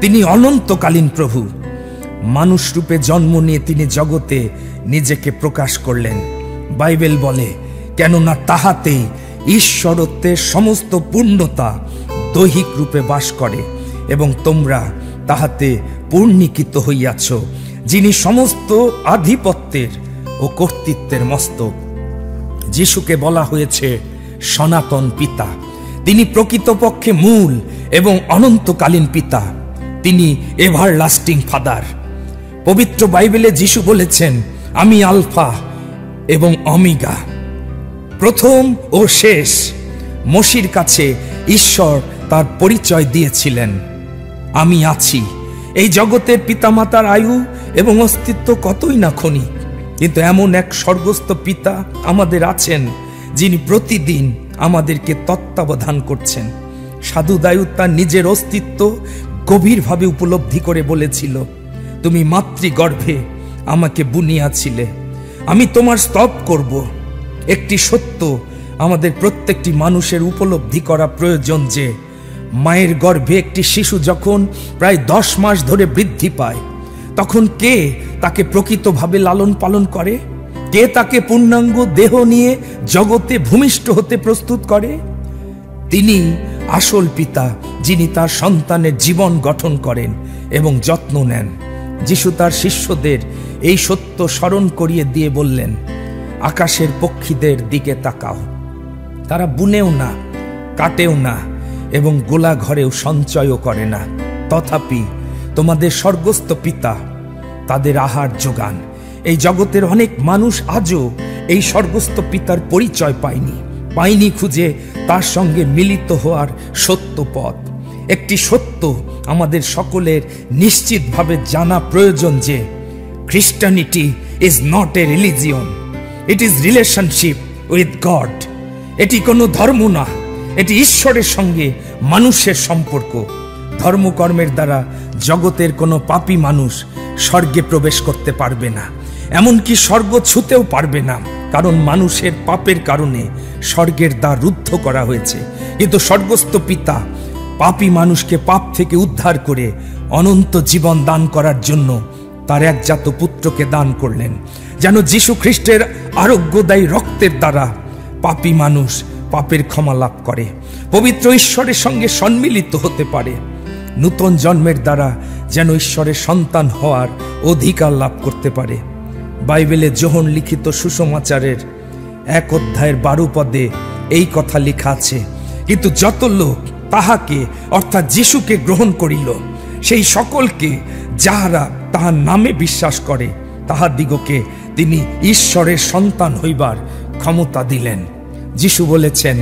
S3: তিনি অনন্তকালীন প্রভু। মানুষ রূপে জন্ম নিয়ে তিনি জগতে নিজেকে প্রকাশ করলেন। বাইবেল বলে, কেননা তাহাতেই ঈশ্বরত্বের সমস্ত পূর্ণতা দৈহিক রূপে বাস করে এবং তোমরা তাহাতে পূর্ণিকিত হইয়াছ, যিনি সমস্ত আধিপত্যের ও কর্তৃত্বের মস্তক। যিশুকে বলা হয়েছে সনাতন পিতা। তিনি প্রকৃতপক্ষে মূল এবং অনন্তকালীন পিতা। তিনি এভার লাস্টিং ফাদার পবিত্র বাইবেলে যিশু বলেছেন, আমি আলফা এবং অমিগা প্রথম ও শেষ মসির কাছে ঈশ্বর তার পরিচয় দিয়েছিলেন। আমি আছি। এই জগতের পিতামাতার আয়ু এবং অস্তিত্ব কতই না ক্ষণিক। কিন্তু এমন এক স্বর্গস্থ পিতা আমাদের আছেন, যিনি প্রতিদিন আমাদেরকে তত্ত্বাবধান করছেন। সাধু দায়ুত তার নিজের অস্তিত্ব গভীরভাবে উপলব্ধি করে বলেছিল, তুমি মাতৃগর্ভে আমাকে বুনিয়াছিলে। আমি তোমার স্তব করব। একটি সত্য আমাদের প্রত্যেকটি মানুষের উপলব্ধি করা প্রয়োজন যে মায়ের গর্ভে একটি শিশু যখন প্রায় দশ মাস ধরে বৃদ্ধি পায়, তখন কে তাকে প্রকৃতভাবে লালন পালন করে? কে তাকে পূর্ণাঙ্গ দেহ নিয়ে জগতে ভূমিষ্ঠ হতে প্রস্তুত করে? তিনি আসল পিতা, যিনি তার সন্তানের জীবন গঠন করেন এবং যত্ন নেন। যিশু তার শিষ্যদের এই সত্য স্মরণ করিয়ে দিয়ে বললেন, আকাশের পক্ষীদের দিকে তাকাও। তারা বুনেও না, কাটেও না এবং গোলা ঘরেও সঞ্চয়ও করে না। তথাপি তোমাদের স্বর্গস্থ পিতা তাদের আহার যোগান। এই জগতের অনেক মানুষ আজও এই স্বর্গস্থ পিতার পরিচয় পায়নি। পায়নি খুঁজে তার সঙ্গে মিলিত হওয়ার সত্য পথ। একটি সত্য আমাদের সকলের নিশ্চিতভাবে জানা প্রয়োজন যে Christianity is not a religion it is relationship with God এটি কোনো ধর্ম না। এটি ঈশ্বরের সঙ্গে মানুষের সম্পর্ক। ধর্মকর্মের দ্বারা জগতের কোনো পাপী মানুষ স্বর্গে প্রবেশ করতে পারবে না, এমনকি স্বর্গ ছুতেও পারবে না, কারণ মানুষের পাপের কারণে স্বর্গের দ্বার রুদ্ধ করা হয়েছে। কিন্তু স্বর্গস্থ পিতা পাপী মানুষকে পাপ থেকে উদ্ধার করে অনন্ত জীবন দান করার জন্য তার একজাত পুত্রকে দান করলেন, যেন যীশু খ্রিস্টের আরোগ্যদায়ী রক্তের দ্বারা পাপী মানুষ পাপের ক্ষমা লাভ করে। পবিত্র ঈশ্বরের সঙ্গে সম্মিলিত হতে পারে। নূতন জন্মের দ্বারা যেন ঈশ্বরের সন্তান হওয়ার অধিকার লাভ করতে পারে। বাইবেলে যোহন লিখিত সুসমাচারের এক অধ্যায়ের বারো পদে এই কথা লেখা আছে, কিন্তু যত লোক তাহাকে, অর্থাৎ যিশুকে গ্রহণ করিল, সেই সকলকে যাহারা তাহার নামে বিশ্বাস করে, তাহাদিগকে তিনি ঈশ্বরের সন্তান হইবার ক্ষমতা দিলেন। যিশু বলেছেন,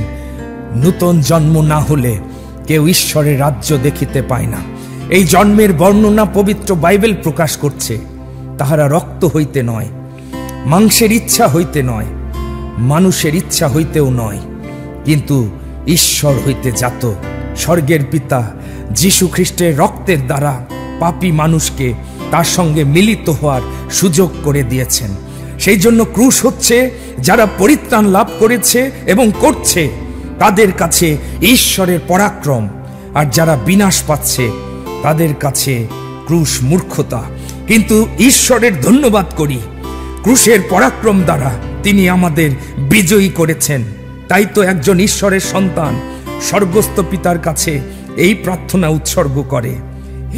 S3: নূতন জন্ম না হলে কেউ ঈশ্বরের রাজ্য দেখিতে পায় না। এই জন্মের বর্ণনা পবিত্র বাইবেল প্রকাশ করছে। তাহারা রক্ত হইতে নয়, মাংসের ইচ্ছা হইতে নয়, মানুষের ইচ্ছা হইতেও নয়। কিন্তু ঈশ্বর হইতে জাত স্বর্গের পিতা যীশু খ্রিস্টের রক্তের দ্বারা পাপী মানুষকে তার সঙ্গে মিলিত হওয়ার সুযোগ করে দিয়েছেন। সেই জন্য ক্রুশ হচ্ছে, যারা পরিত্রাণ লাভ করেছে এবং করছে, তাদের কাছে ঈশ্বরের পরাক্রম। আর যারা বিনাশ পাচ্ছে, তাদের কাছে ক্রুশ মূর্খতা। কিন্তু ঈশ্বরের ধন্যবাদ করি, ক্রুশের পরাক্রম দ্বারা তিনি আমাদের বিজয়ী করেছেন। তাই তো একজন ঈশ্বরের সন্তান, স্বর্গস্থ পিতার কাছে এই প্রার্থনা উৎসর্গ করে।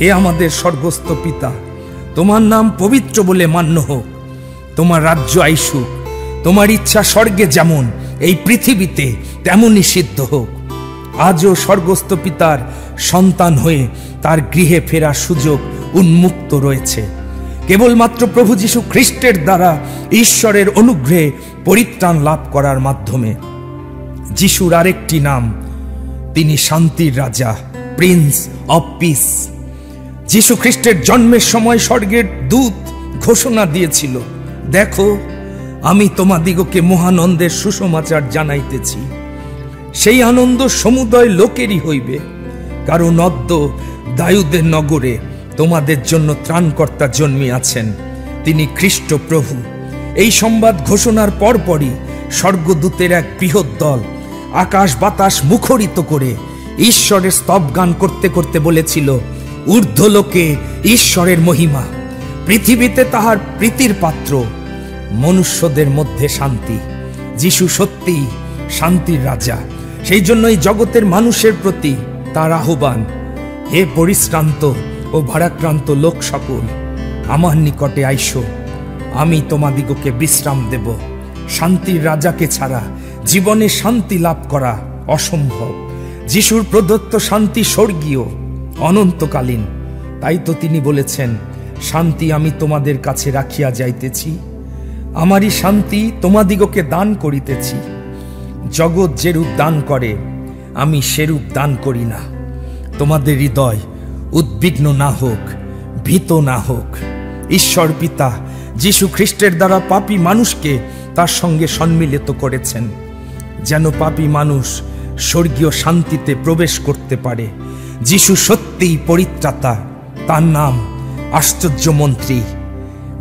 S3: হে আমাদের স্বর্গস্থ পিতা, তোমার নাম পবিত্র বলে মান্য হোক। তোমার রাজ্য আইসুক, তোমার ইচ্ছা স্বর্গে যেমন, এই পৃথিবীতে তেমনই সিদ্ধ হোক। আজও স্বর্গস্থ পিতার সন্তান হয়ে তার গৃহে ফেরার সুযোগ উন্মুক্ত রয়েছে। কেবলমাত্র প্রভু যীশু খ্রিস্টের দ্বারা ঈশ্বরের অনুগ্রহে পরিত্রাণ লাভ করার মাধ্যমে। যিশুর আরেকটি নাম, তিনি শান্তির রাজা, প্রিন্স অব পিস। যীশু খ্রিস্টের জন্মের সময় স্বর্গের দূত ঘোষণা দিয়েছিল দেখো, আমি তোমাদিগকে মহানন্দের সুসমাচার জানাইতেছি। সেই আনন্দ সমুদয় লোকেরই হইবে, কারণ অদ্য দায়ুদের নগরে তোমাদের জন্য ত্রাণকর্তা জন্মিয়াছেন। তিনি খ্রিস্ট প্রভু। এই সংবাদ ঘোষণার পরপরই স্বর্গদূতের এক বৃহৎ দল আকাশ বাতাস মুখরিত করে ঈশ্বরের স্তব গান করতে করতে বলেছিল, ঊর্ধ্বলোকে ঈশ্বরের মহিমা, পৃথিবীতে তাহার প্রীতির পাত্র মনুষ্যদের মধ্যে শান্তি। যিশু সত্যি শান্তির রাজা। সেই জন্যই জগতের মানুষের প্রতি তার আহ্বান, হে পরিশ্রান্ত ও ভারাক্রান্ত লোক সকল, আমার নিকটে আইসো। আমি তোমাদিগকে বিশ্রাম দেব। শান্তির রাজাকে ছাড়া জীবনে শান্তি লাভ করা অসম্ভব। যিশুর প্রদত্ত শান্তি স্বর্গীয়, অনন্তকালীন। তাই তো তিনি বলেছেন, শান্তি আমি তোমাদের কাছে রাখিয়া যাইতেছি। আমারই শান্তি তোমাদিগকে দান করিতেছি। জগৎ যেরূপ দান করে, আমি সেরূপ দান করি না। তোমাদের হৃদয় উদ্বিগ্ন না হোক, ভীত না হোক। ঈশ্বর পিতা, যীশু খ্রিস্টের দ্বারা পাপী মানুষকে তার সঙ্গে সম্মিলিত করেছেন। যেন পাপী মানুষ স্বর্গীয় শান্তিতে প্রবেশ করতে পারে। যিশু সত্যিই পরিত্রাতা, তার নাম আশ্চর্যমন্ত্রী,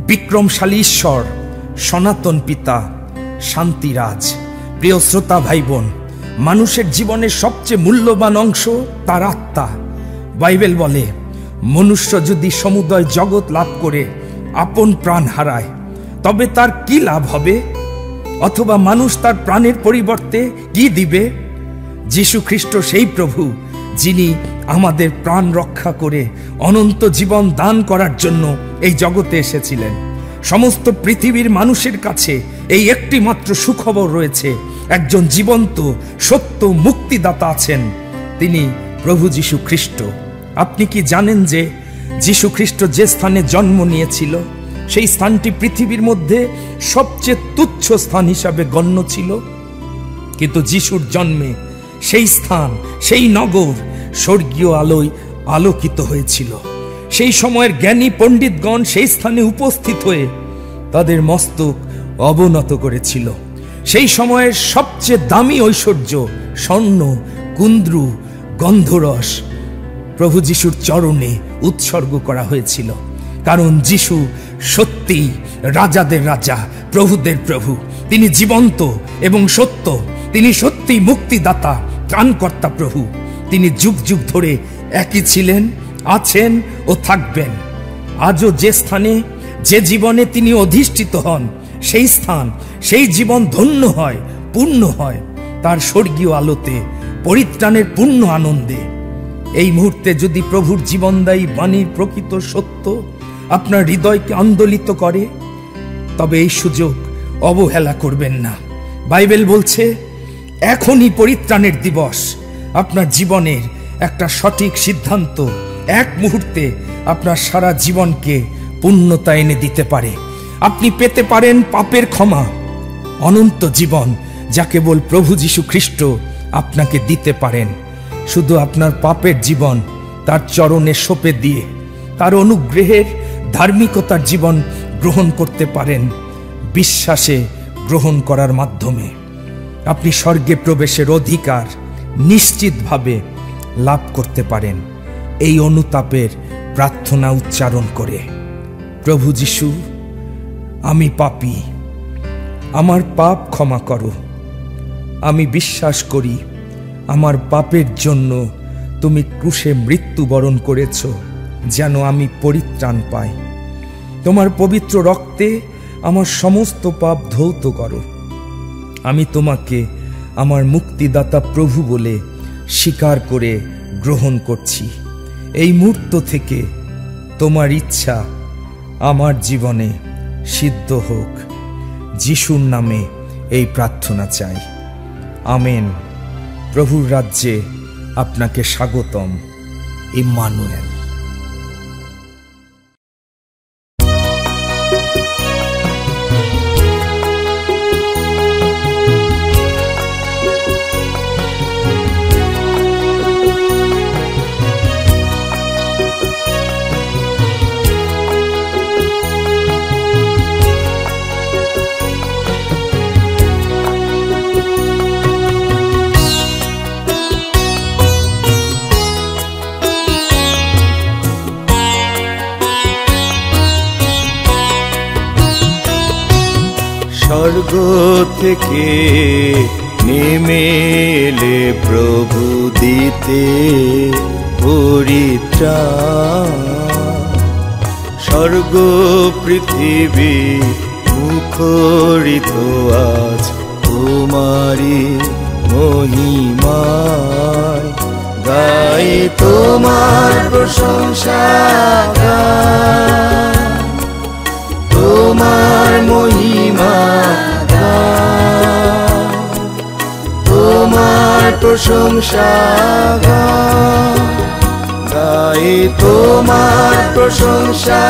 S3: বিক্রমশালী ঈশ্বর। সনাতন পিতা, শান্তিরাজ, প্রিয় শ্রোতা ভাই বোন মানুষের জীবনের সবচেয়ে মূল্যবান অংশ তার আত্মা। বাইবেল বলে, মনুষ্য যদি সমুদয় জগৎ লাভ করে, আপন প্রাণ হারায়, তবে তার কি লাভ হবে? অথবা মানুষ তার প্রাণের পরিবর্তে কি দিবে? যীশু খ্রিস্ট সেই প্রভু, যিনি আমাদের প্রাণ রক্ষা করে অনন্ত জীবন দান করার জন্য এই জগতে এসেছিলেন। সমস্ত পৃথিবীর মানুষের কাছে এই একটি মাত্র সুখবর রয়েছে। একজন জীবন্ত, সত্য মুক্তিদাতা আছেন। তিনি প্রভু যীশু খ্রিস্ট আপনি কি জানেন যে যীশু খ্রিস্ট যে স্থানে জন্ম নিয়েছিল, সেই স্থানটি পৃথিবীর মধ্যে সবচেয়ে তুচ্ছ স্থান হিসাবে গণ্য ছিল? কিন্তু যিশুর জন্মে সেই স্থান, সেই নগর স্বর্গীয় আলোয় আলোকিত হয়েছিল। সেই সময়ের জ্ঞানী পণ্ডিতগণ সেই স্থানে উপস্থিত হয়ে তাদের মস্তক অবনত করেছিল। সেই সময়ের সবচেয়ে দামি ঐশ্বর্য স্বর্ণ, কুন্দ্রু, গন্ধরস প্রভু যিশুর চরণে উৎসর্গ করা হয়েছিল। কারণ যিশু সত্যি রাজাদের রাজা, প্রভুদের প্রভু। তিনি জীবন্ত এবং সত্য। তিনি সত্যি মুক্তিদাতা, ত্রাণকর্তা প্রভু। তিনি যুগ যুগ ধরে একই ছিলেন আছেন ও থাকবেন। আজও যে স্থানে, যে জীবনে তিনি অধিষ্ঠিত হন, সেই স্থান, সেই জীবন ধন্য হয়, পূর্ণ হয়। তার স্বর্গীয় আলোতে, পরিত্রাণের পূর্ণ আনন্দে। এই মুহূর্তে যদি প্রভুর জীবনদায়ী বাণীর প্রকৃত সত্য আপনার হৃদয়কে আন্দোলিত করে, তবে এই সুযোগ অবহেলা করবেন না। বাইবেল বলছে, এখনই পরিত্রাণের দিবস। আপনার জীবনের একটা সঠিক সিদ্ধান্ত এক মুহূর্তে আপনার সারা জীবনকে পূর্ণতা এনে দিতে পারে। আপনি পেতে পারেন পাপের ক্ষমা, অনন্ত জীবন যা কেবল প্রভু যীশু খ্রিস্ট আপনাকে দিতে পারেন। শুধু আপনার পাপের জীবন, তার চরণে সঁপে দিয়ে, তার অনুগ্রহের ধার্মিকতার জীবন গ্রহণ করতে পারেন, বিশ্বাসে গ্রহণ করার মাধ্যমে। আপনি স্বর্গে প্রবেশের অধিকার নিশ্চিতভাবে লাভ করতে পারেন। এই অনুতাপের প্রার্থনা উচ্চারণ করে, প্রভু যিশু, আমি পাপী। আমার পাপ ক্ষমা করো। আমি বিশ্বাস করি, আমার পাপের জন্য তুমি ক্রুশে মৃত্যুবরণ করেছ, যেন আমি পরিত্রাণ পাই। তোমার পবিত্র রক্তে আমার সমস্ত পাপ ধৌত করো। আমি তোমাকে আমার মুক্তিদাতা প্রভু বলে স্বীকার করে গ্রহণ করছি। এই মুহূর্ত থেকে তোমার ইচ্ছা আমার জীবনে সিদ্ধ হোক। যিশুর নামে এই প্রার্থনা চাই। আমেন। প্রভুর রাজ্যে আপনাকে স্বাগতম, ইম্মানুয়েল।
S4: স্বর্গ থেকে নেমে এলে প্রভু দিতে স্বর্গ, পৃথিবী মুখরিত আজ তোমারি মহিমায়। গাই তোমার প্রশংসা গাই তোমার মহিমা তোমার প্রশংসা গাই তোমার প্রশংসা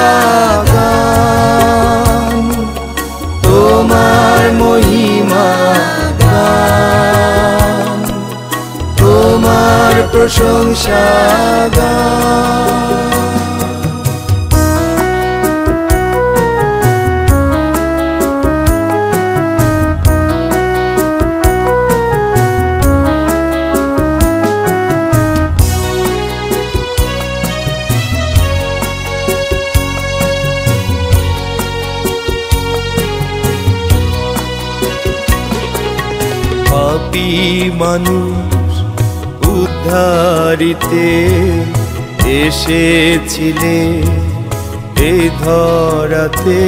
S4: তোমার মহিমা তোমার প্রশংসা গান মানুষ উদ্ধারিতে এসেছিলে এই ধরাতে।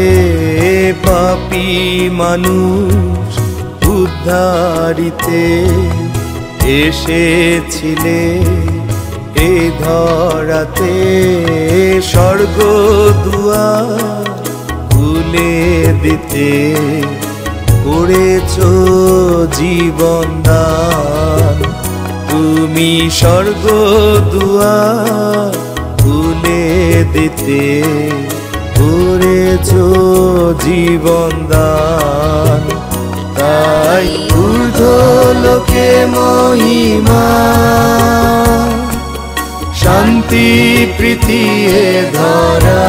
S4: পাপি মানুষ উদ্ধারিতে এসেছিলে এই ধরাতে। স্বর্গ দুয়ার খুলে দিতে। করেছ জীবন দান। তুমি স্বর্গ দুয়ার খুলে দিতে করেছ জীবন দান। তাই ঊর্ধ্ব লোকে মহিমা, শান্তি, প্রীতি ধরা।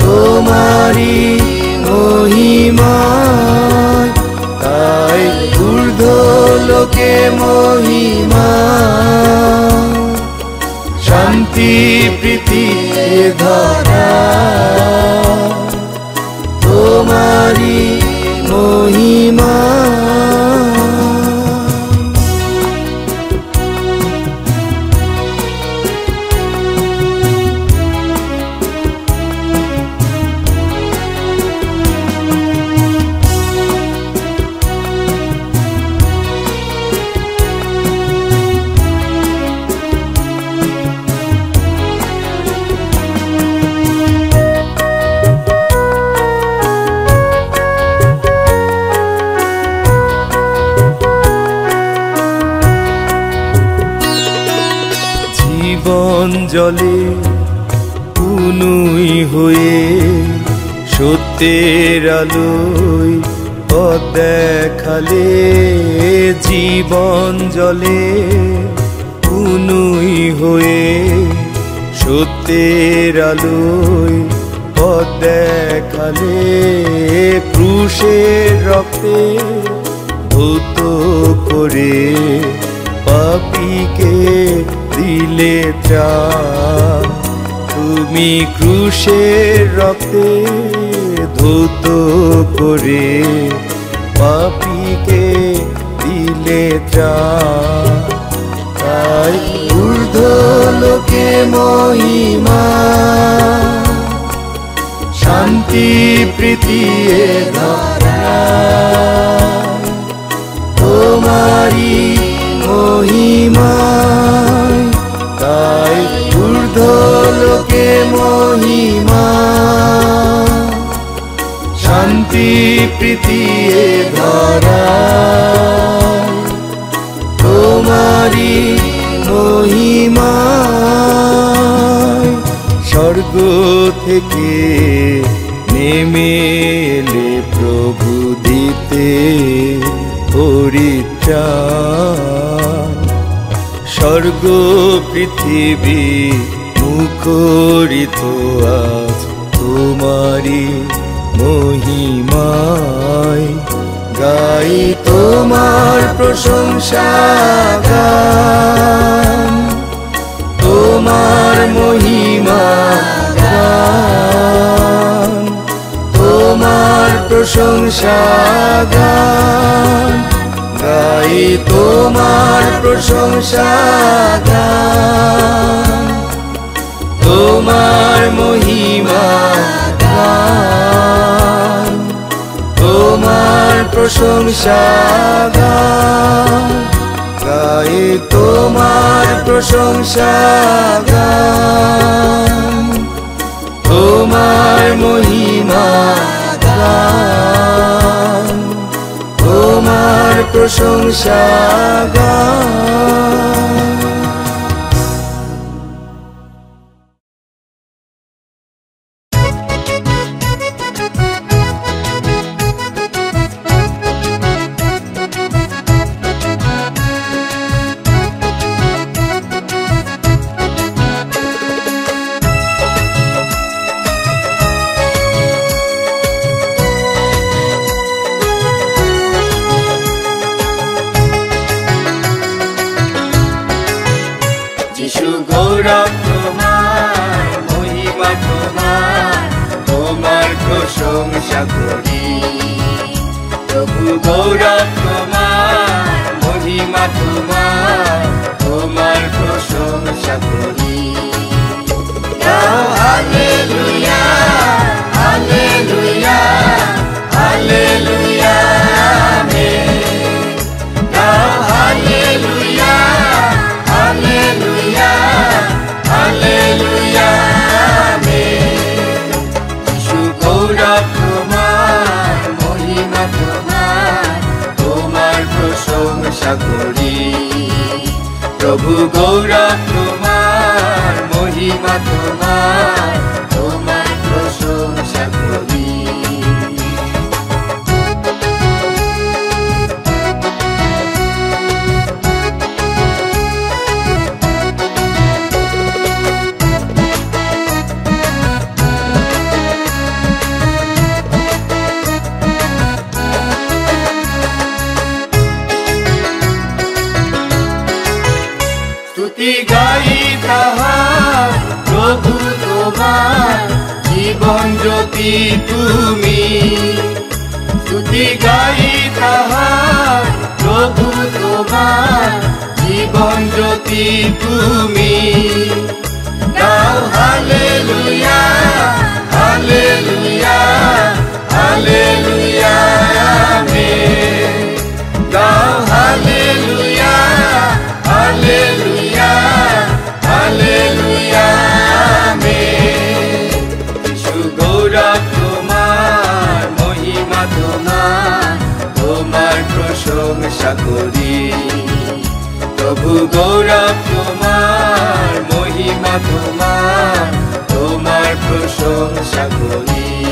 S4: তোমারি মহিমা তাই ঊর্ধ্ব লোকে মহিমা শান্তি প্রীতি ধরা তোমারি মহিমা। জলে কুনুই হয়ে সত্যের আলোয় পথ দেখালে জীবন জলে কুনুই হয়ে সত্যের আলোয় পথ দেখালে ক্রুশের রক্তে ধৌত করে পাপিকে দিলে ত্রাণ তুমি ক্রুশের রক্তে ধৌত করে পাপিকে দিলে ত্রাণ তাই ঊর্ধ্ব লোকে মহিমা, শান্তি, প্রীতি ধরা। তোমারি মহিমা। তাই ঊর্ধ্ব লোকে মহিমা। শান্তি, প্রীতি ধরা। তোমারি মহিমা। স্বর্গ থেকে নেমে প্রভু দিতে পরিত্রাণ। স্বর্গ, পৃথিবী, মুখরিত আজ তোমারি মহিমায়। গাই তোমার প্রশংসা, গান। তোমার মহিমা, গান। তোমার
S2: প্রশংসা, গান। গাই তোমার প্রশংসা তোমার মহিমা তোমার প্রশংসা গাই তোমার প্রশংসা তোমার মহিমা তোমার প্রশংসা গান যিশু জীবন জ্যোতি তুমি স্তুতি গাই তাহার প্রভু তোমার জীবন জ্যোতি তুমি গাও হালেলুয়া হালেলুয়া হালেলুয়া করি। প্রভু গৌরব তোমার মহিমা তোমার তোমার প্রশংসা করি।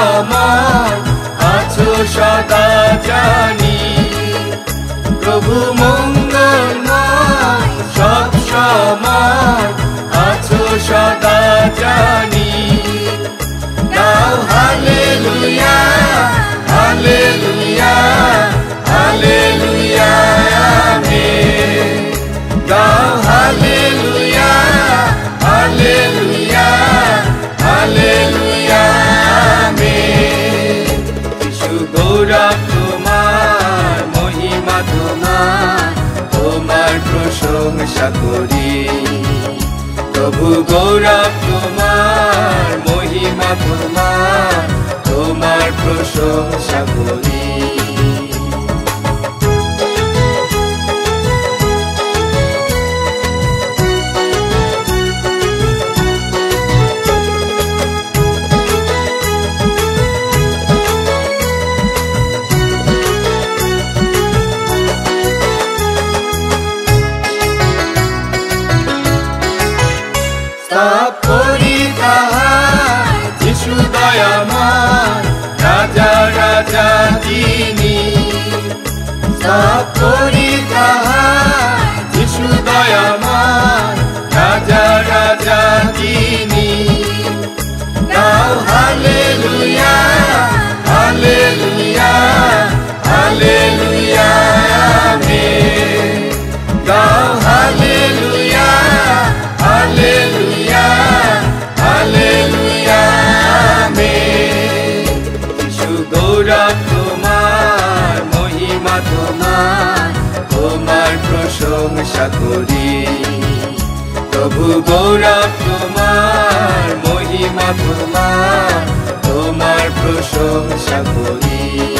S2: সময় আছো সদা জানি। প্রভু মঙ্গলময় সব সময় আছো সদা জানি। প্রভু গৌরব তোমার মহিমা তোমার তোমার প্রশংসা করি। রাজা তিনি সব করি যিশু দয়ামান রাজা রাজা তিনি গাও হালেলুয়া হালেলুয়া হালেলুয়া তোমার প্রশংসা করি। প্রভু গৌরব তোমার মহিমা তোমার তোমার প্রশংসা করি।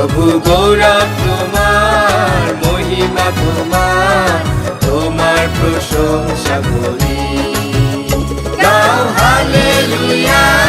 S2: প্রভু গৌরব তোমার মহিমা তোমার তোমার প্রশংসা করি। হালেলুয়া।